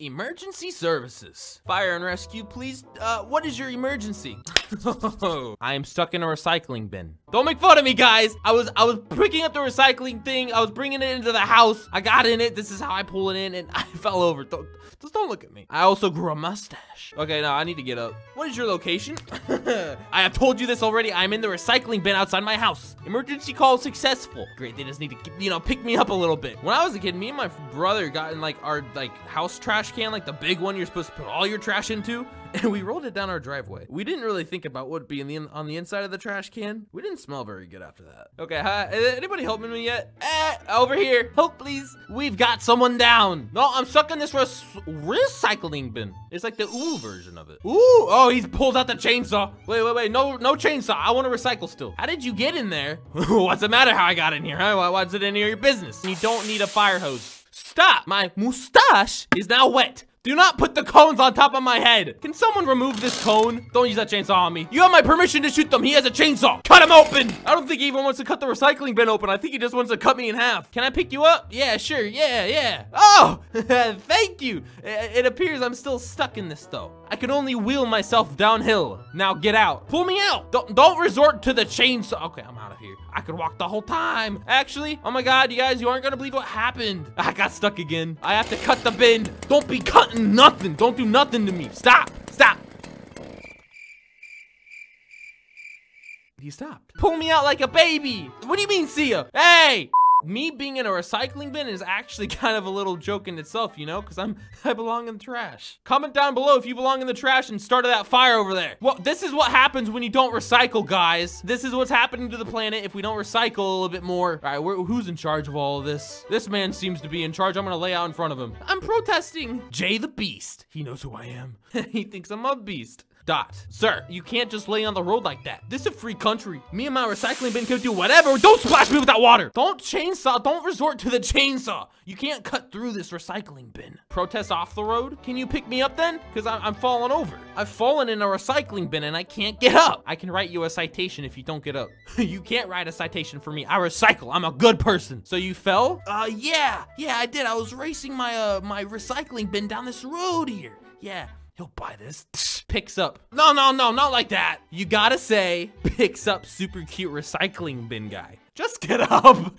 Emergency services. Fire and rescue, please. Uh, what is your emergency? I am stuck in a recycling bin. Don't make fun of me, guys. I was I was picking up the recycling thing. I was bringing it into the house. I got in it. This is how I pull it in, and I fell over. Don't, just don't look at me. I also grew a mustache. Okay, now I need to get up. What is your location? I have told you this already. I'm in the recycling bin outside my house. Emergency call successful. Great, they just need to, you know, pick me up a little bit. When I was a kid, me and my brother got in like our like house trash can, like the big one you're supposed to put all your trash into and we rolled it down our driveway. We didn't really think about what would be in the on the inside of the trash can. We didn't smell very good after that. Okay, hi, anybody helping me yet? Eh, over here, help please. We've got someone down. No, I'm stuck in this recycling bin. It's like the ooh version of it. Ooh, oh, he's pulled out the chainsaw. Wait, wait, wait, no, no chainsaw. I want to recycle still. How did you get in there? What's the matter how I got in here, huh? What's it in your business? You don't need a fire hose. Stop! My mustache is now wet. Do not put the cones on top of my head. Can someone remove this cone? Don't use that chainsaw on me. You have my permission to shoot them. He has a chainsaw. Cut him open. I don't think he even wants to cut the recycling bin open. I think he just wants to cut me in half. Can I pick you up? Yeah, sure. Yeah, yeah. Oh, thank you. It appears I'm still stuck in this though. I can only wheel myself downhill. Now get out. Pull me out. Don't, don't resort to the chainsaw. Okay, I'm out of here. I could walk the whole time. Actually, oh my God, you guys, you aren't gonna believe what happened. I got stuck again. I have to cut the bin. Don't be cutting nothing. Don't do nothing to me. Stop, stop. He stopped. Pull me out like a baby. What do you mean, see ya? Hey! Me being in a recycling bin is actually kind of a little joke in itself, you know, because I'm I belong in the trash. Comment down below if you belong in the trash and started that fire over there. Well, this is what happens when you don't recycle, guys. This is what's happening to the planet if we don't recycle a little bit more. All right, who's in charge of all of this? This man seems to be in charge. I'm gonna lay out in front of him. I'm protesting. Jay the Beast. He knows who I am. he thinks I'm a beast. Dot. Sir, you can't just lay on the road like that. This is a free country. Me and my recycling bin can do whatever. Don't splash me with that water. Don't chainsaw. Don't resort to the chainsaw. You can't cut through this recycling bin. Protest off the road? Can you pick me up then? Because I'm falling over. I've fallen in a recycling bin and I can't get up. I can write you a citation if you don't get up. you can't write a citation for me. I recycle. I'm a good person. So you fell? Uh, yeah. Yeah, I did. I was racing my, uh, my recycling bin down this road here. Yeah, He'll buy this. Picks up. No, no, no, not like that. You gotta say, picks up super cute recycling bin guy. Just get up.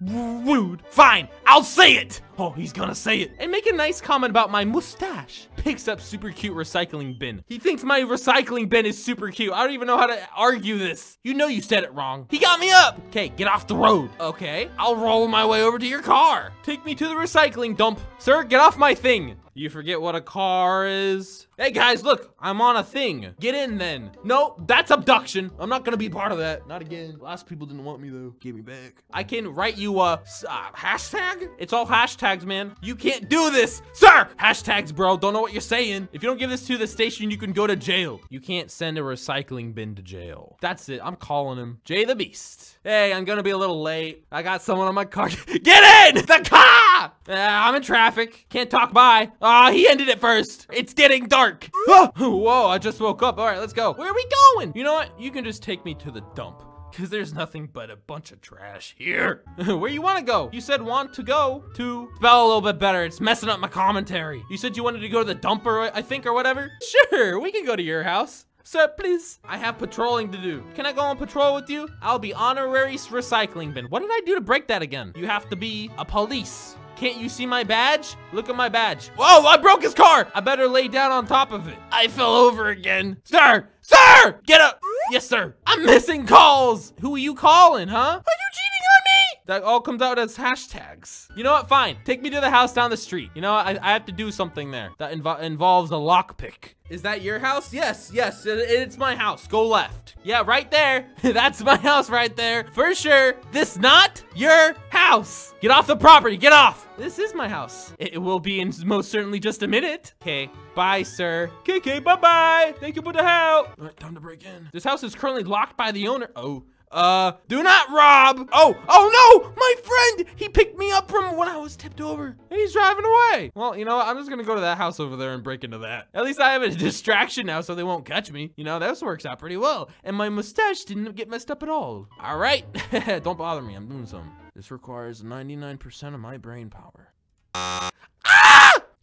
Rude. Fine, I'll say it. Oh, he's gonna say it. And make a nice comment about my mustache. Picks up super cute recycling bin. He thinks my recycling bin is super cute. I don't even know how to argue this. You know you said it wrong. He got me up. Okay, get off the road. Okay, I'll roll my way over to your car. Take me to the recycling dump. Sir, get off my thing. You forget what a car is? Hey guys, look, I'm on a thing. Get in then. No, that's abduction. I'm not gonna be part of that. Not again. Last people didn't want me though. Give me back. I can write you a uh, hashtag. It's all hashtags, man. You can't do this, sir. Hashtags, bro. Don't know what you're saying. If you don't give this to the station, you can go to jail. You can't send a recycling bin to jail. That's it. I'm calling him Jay the Beast. Hey, I'm gonna be a little late. I got someone on my car. Get in the car. Uh, I'm in traffic. Can't talk by. Ah, uh, he ended it first. It's getting dark. Ah! Whoa, I just woke up. All right, let's go. Where are we going? You know what? You can just take me to the dump. Cause there's nothing but a bunch of trash here. Where you wanna go? You said want to go to spell a little bit better. It's messing up my commentary. You said you wanted to go to the dumper, I think, or whatever. Sure, we can go to your house. Sir, please. I have patrolling to do. Can I go on patrol with you? I'll be honorary recycling bin. What did I do to break that again? You have to be a police. Can't you see my badge? Look at my badge. Whoa, I broke his car. I better lay down on top of it. I fell over again. Sir, sir, get up. Yes, sir. I'm missing calls. Who are you calling, huh? Are you cheating on me? That all comes out as hashtags. You know what? Fine. Take me to the house down the street. You know, I, I have to do something there that invo involves a lockpick. Is that your house? Yes, yes, it, it's my house. Go left. Yeah, right there. That's my house right there. For sure. This not your house. Get off the property. Get off. This is my house. It will be in most certainly just a minute. Okay, bye, sir. KK, bye-bye. Thank you for the help. All right, time to break in. This house is currently locked by the owner. Oh, uh, do not rob. Oh, oh no, my friend. He picked me up from when I was tipped over. He's driving away. Well, you know what? I'm just gonna go to that house over there and break into that. At least I have a distraction now so they won't catch me. You know, this works out pretty well. And my mustache didn't get messed up at all. All right, don't bother me. I'm doing something. This requires 99% of my brain power. Ah!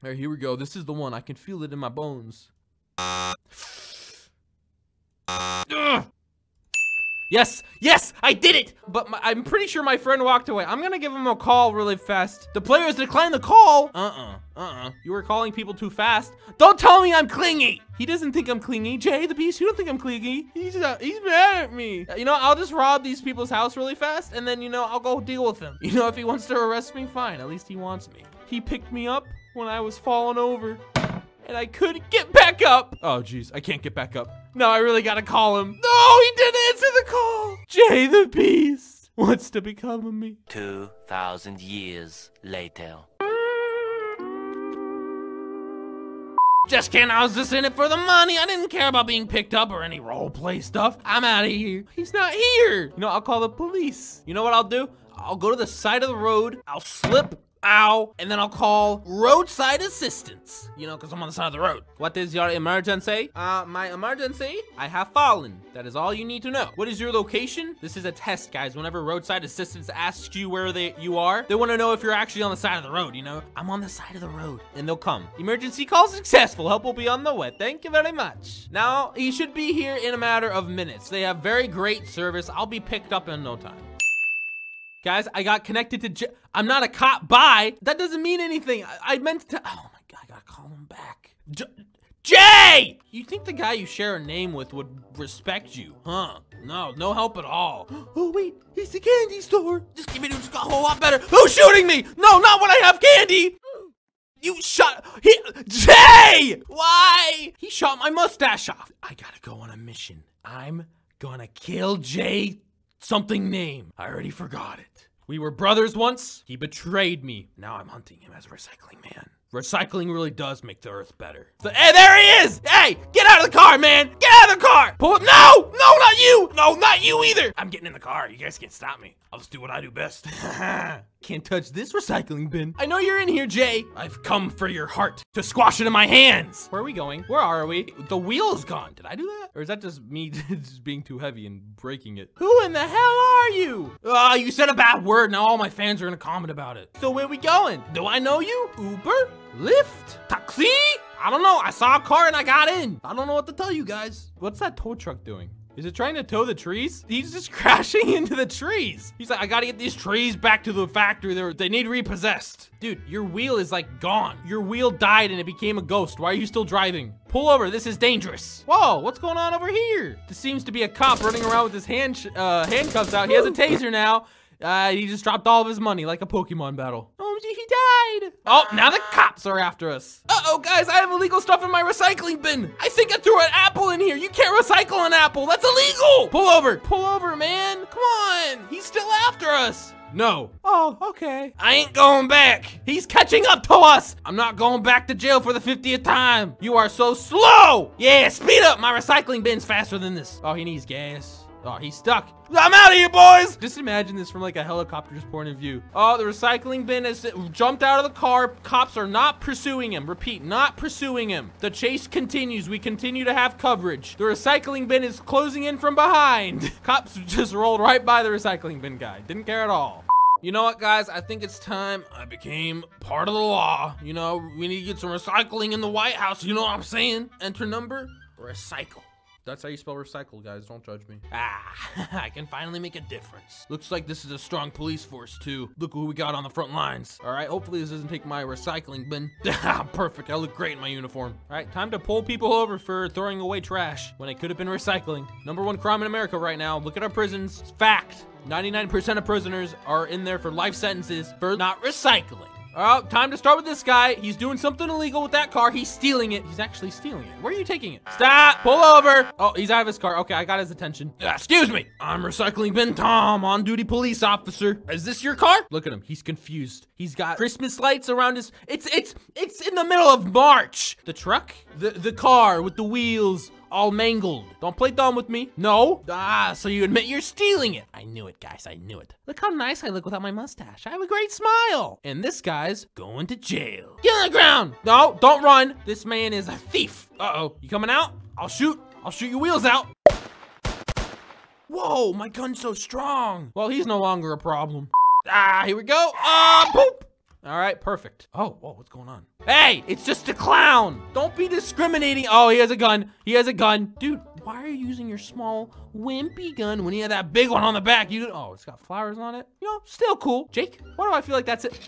All right, here we go. This is the one. I can feel it in my bones. Ugh. Yes, yes, I did it! But my, I'm pretty sure my friend walked away. I'm gonna give him a call really fast. The players declined the call. Uh-uh, uh-uh. You were calling people too fast. Don't tell me I'm clingy! He doesn't think I'm clingy. Jay, the beast, you don't think I'm clingy. He's, uh, he's mad at me. You know, I'll just rob these people's house really fast, and then, you know, I'll go deal with him. You know, if he wants to arrest me, fine. At least he wants me. He picked me up when I was falling over and I couldn't get back up. Oh, jeez, I can't get back up. No, I really gotta call him. No, he didn't answer the call. Jay the Beast wants to become of me. 2,000 years later. Just kidding, I was just in it for the money. I didn't care about being picked up or any role play stuff. I'm out of here. He's not here. You know, I'll call the police. You know what I'll do? I'll go to the side of the road. I'll slip ow, and then I'll call roadside assistance, you know, because I'm on the side of the road. What is your emergency? Uh, my emergency? I have fallen. That is all you need to know. What is your location? This is a test, guys. Whenever roadside assistance asks you where they you are, they want to know if you're actually on the side of the road, you know? I'm on the side of the road, and they'll come. Emergency call successful. Help will be on the way. Thank you very much. Now, he should be here in a matter of minutes. They have very great service. I'll be picked up in no time. Guys, I got connected to I'm not a cop. Bye. That doesn't mean anything. I, I meant to. Oh my god, I gotta call him back. J Jay! You think the guy you share a name with would respect you, huh? No, no help at all. Oh wait, it's the candy store. Just give me just got a whole lot better. Who's shooting me? No, not when I have candy. You shot he Jay! Why? He shot my mustache off. I gotta go on a mission. I'm gonna kill Jay something name. I already forgot it. We were brothers once. He betrayed me. Now I'm hunting him as a recycling man. Recycling really does make the earth better. So, hey, there he is! Hey, get out of the car, man! Get out of the car! Pull it. No! No, not you! No, not you either! I'm getting in the car. You guys can't stop me. I'll just do what I do best. can't touch this recycling bin. I know you're in here, Jay. I've come for your heart to squash it in my hands. Where are we going? Where are we? The wheel is gone. Did I do that? Or is that just me just being too heavy and breaking it? Who in the hell are you? Ah, uh, you said a bad word. Now all my fans are gonna comment about it. So where we going? Do I know you? Uber? Lyft? Taxi? I don't know. I saw a car and I got in. I don't know what to tell you guys. What's that tow truck doing? Is it trying to tow the trees? He's just crashing into the trees. He's like, I gotta get these trees back to the factory. They're, they need repossessed. Dude, your wheel is like gone. Your wheel died and it became a ghost. Why are you still driving? Pull over, this is dangerous. Whoa, what's going on over here? This seems to be a cop running around with his hand uh, handcuffs out. He has a taser now. Uh, he just dropped all of his money like a Pokemon battle. Oh, he died. Oh, now the cops are after us. Uh-oh, guys, I have illegal stuff in my recycling bin. I think I threw an apple in here. You can't recycle an apple. That's illegal. Pull over. Pull over, man. Come on. He's still after us. No. Oh, okay. I ain't going back. He's catching up to us. I'm not going back to jail for the 50th time. You are so slow. Yeah, speed up. My recycling bin's faster than this. Oh, he needs gas. Oh, he's stuck. I'm out of here, boys! Just imagine this from like a helicopter's point of view. Oh, the recycling bin has jumped out of the car. Cops are not pursuing him. Repeat, not pursuing him. The chase continues. We continue to have coverage. The recycling bin is closing in from behind. Cops just rolled right by the recycling bin guy. Didn't care at all. You know what, guys? I think it's time I became part of the law. You know, we need to get some recycling in the White House. You know what I'm saying? Enter number, recycle. That's how you spell recycle, guys. Don't judge me. Ah, I can finally make a difference. Looks like this is a strong police force, too. Look who we got on the front lines. All right, hopefully this doesn't take my recycling bin. Perfect, I look great in my uniform. All right, time to pull people over for throwing away trash when it could have been recycling. Number one crime in America right now. Look at our prisons. Fact, 99% of prisoners are in there for life sentences for not recycling. Oh, time to start with this guy. He's doing something illegal with that car. He's stealing it. He's actually stealing it. Where are you taking it? Stop. Pull over. Oh, he's out of his car. Okay, I got his attention. Uh, excuse me. I'm recycling bin Tom, on-duty police officer. Is this your car? Look at him. He's confused. He's got Christmas lights around his... It's, it's, it's in the middle of March. The truck? The, the car with the wheels all mangled. Don't play dumb with me. No. Ah, so you admit you're stealing it. I knew it, guys. I knew it. Look how nice I look without my mustache. I have a great smile. And this guy's going to jail. Get on the ground. No, don't run. This man is a thief. Uh-oh. You coming out? I'll shoot. I'll shoot your wheels out. Whoa, my gun's so strong. Well, he's no longer a problem. Ah, here we go. Ah, poop. All right, perfect. Oh, whoa, what's going on? Hey, it's just a clown. Don't be discriminating. Oh, he has a gun. He has a gun. Dude, why are you using your small wimpy gun when you have that big one on the back? You Oh, it's got flowers on it. You know, still cool. Jake, why do I feel like that's it?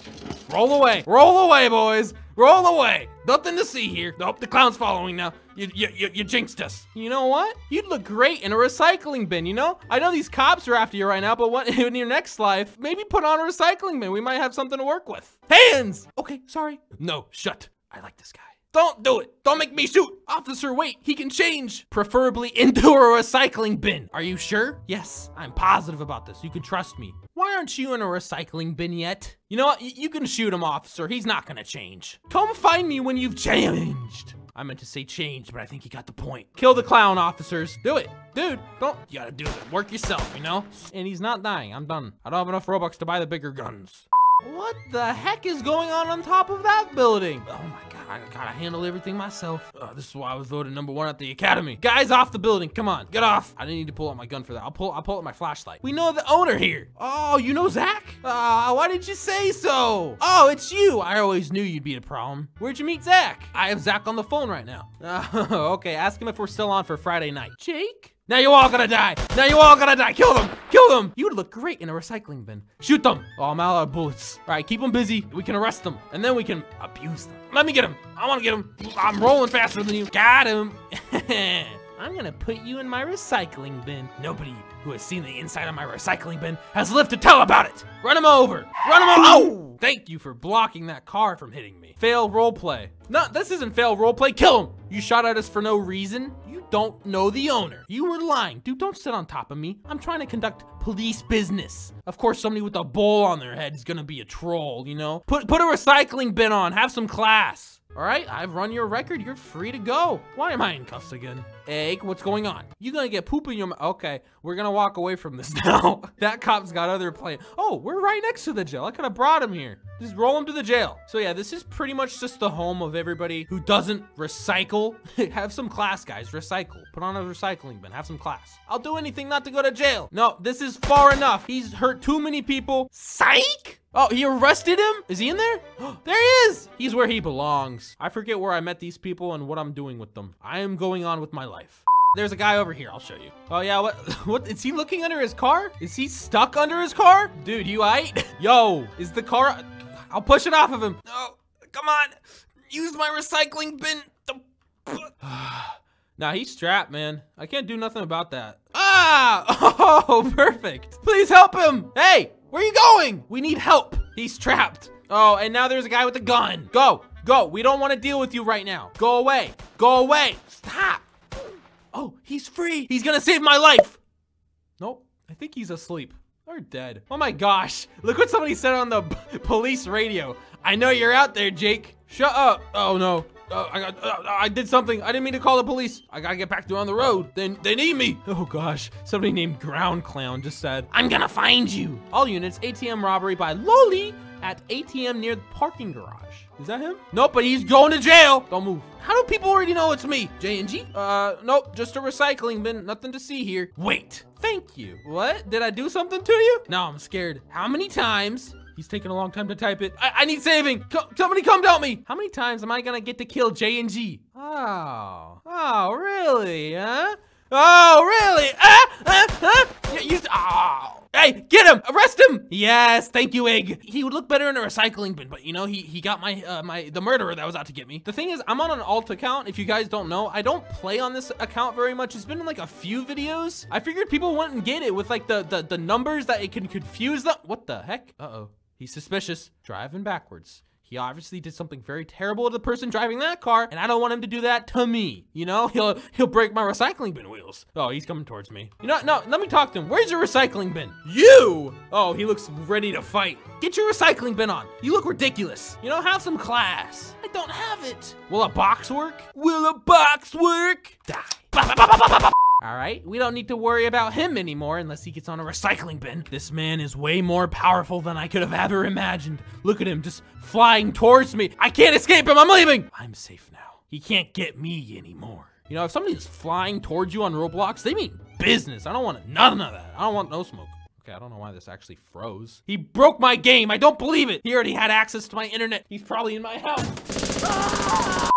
Roll away. Roll away, boys. Roll away. Nothing to see here. Nope, the clown's following now. You, you, you, you jinxed us. You know what? You'd look great in a recycling bin, you know? I know these cops are after you right now, but what in your next life, maybe put on a recycling bin. We might have something to work with. Hands! Okay, sorry. No, shut. I like this guy. Don't do it. Don't make me shoot. Officer, wait. He can change. Preferably into a recycling bin. Are you sure? Yes, I'm positive about this. You can trust me. Why aren't you in a recycling bin yet? You know what? Y you can shoot him, officer. He's not gonna change. Come find me when you've changed. I meant to say change, but I think you got the point. Kill the clown, officers. Do it. Dude, don't. You gotta do it. Work yourself, you know? And he's not dying. I'm done. I don't have enough Robux to buy the bigger guns. What the heck is going on on top of that building? Oh my god, I gotta handle everything myself. Uh, this is why I was voted number one at the academy. Guys off the building, come on, get off. I didn't need to pull out my gun for that. I'll pull, I'll pull out my flashlight. We know the owner here. Oh, you know Zach? Uh, why did you say so? Oh, it's you. I always knew you'd be a problem. Where'd you meet Zach? I have Zach on the phone right now. Uh, okay, ask him if we're still on for Friday night. Jake? Now you all gonna die. Now you all gonna die. Kill them. Kill them. You would look great in a recycling bin. Shoot them. Oh, I'm out of bullets. All right, keep them busy. We can arrest them, and then we can abuse them. Let me get him. I want to get him. I'm rolling faster than you. Got him. I'm gonna put you in my recycling bin. Nobody who has seen the inside of my recycling bin has lived to tell about it. Run him over. Run him over. Oh! Thank you for blocking that car from hitting me. Fail roleplay. No, this isn't fail roleplay. Kill him. You shot at us for no reason. You don't know the owner. You were lying. Dude, don't sit on top of me. I'm trying to conduct police business. Of course, somebody with a bowl on their head is gonna be a troll, you know? Put, put a recycling bin on. Have some class. All right, I've run your record. You're free to go. Why am I in cuffs again? Egg, what's going on? You're gonna get poop in your mouth? Okay, we're gonna walk away from this now. that cop's got other plans. Oh, we're right next to the jail. I could have brought him here. Just roll him to the jail. So yeah, this is pretty much just the home of everybody who doesn't recycle. have some class, guys. Recycle. Put on a recycling bin. Have some class. I'll do anything not to go to jail. No, this is far enough. He's hurt too many people. Psych! Oh, he arrested him? Is he in there? there he is. He's where he belongs. I forget where I met these people and what I'm doing with them. I am going on with my life. There's a guy over here. I'll show you. Oh yeah, what? What? Is he looking under his car? Is he stuck under his car? Dude, you aight? Yo, is the car? I'll push it off of him. No, come on. Use my recycling bin. Nah, he's strapped, man. I can't do nothing about that. Ah! Oh, perfect. Please help him. Hey, where are you going? We need help. He's trapped. Oh, and now there's a guy with a gun. Go, go. We don't want to deal with you right now. Go away. Go away. Stop. Oh, he's free. He's gonna save my life. Nope, I think he's asleep or dead. Oh my gosh, look what somebody said on the police radio. I know you're out there, Jake. Shut up. Oh no. Uh, I got, uh, I did something. I didn't mean to call the police. I gotta get back to on the road. Then they need me. Oh gosh, somebody named Ground Clown just said, I'm gonna find you. All units, ATM robbery by Loli at ATM near the parking garage. Is that him? Nope, but he's going to jail. Don't move. How do people already know it's me? Jayingee? Uh, nope, just a recycling bin. Nothing to see here. Wait, thank you. What? Did I do something to you? No, I'm scared. How many times He's taking a long time to type it. I, I need saving. Somebody come help me. How many times am I gonna get to kill Jayingee? Oh, oh, really, huh? Oh, really? Ah, ah, ah. You, you, oh. Hey, get him! Arrest him! Yes, thank you, Egg. He would look better in a recycling bin, but you know, he he got my uh, my the murderer that was out to get me. The thing is, I'm on an alt account. If you guys don't know, I don't play on this account very much. It's been in like a few videos. I figured people wouldn't get it with like the the, the numbers that it can confuse them. What the heck? Uh-oh. He's suspicious. Driving backwards. He obviously did something very terrible to the person driving that car, and I don't want him to do that to me. You know, he'll he'll break my recycling bin wheels. Oh, he's coming towards me. You know, no, let me talk to him. Where's your recycling bin? You! Oh, he looks ready to fight. Get your recycling bin on. You look ridiculous. You know, have some class. I don't have it. Will a box work? Will a box work? Die. All right, we don't need to worry about him anymore unless he gets on a recycling bin. This man is way more powerful than I could have ever imagined. Look at him just flying towards me. I can't escape him, I'm leaving. I'm safe now. He can't get me anymore. You know, if somebody's flying towards you on Roblox, they mean business. I don't want none of that. I don't want no smoke. Okay, I don't know why this actually froze. He broke my game. I don't believe it. He already had access to my internet. He's probably in my house. Ah!